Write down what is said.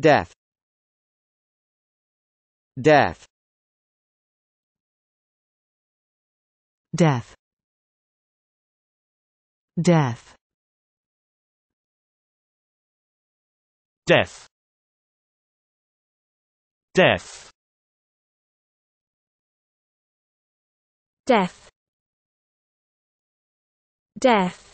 Death. Death. Death. Death. Death. Death. Death. Death.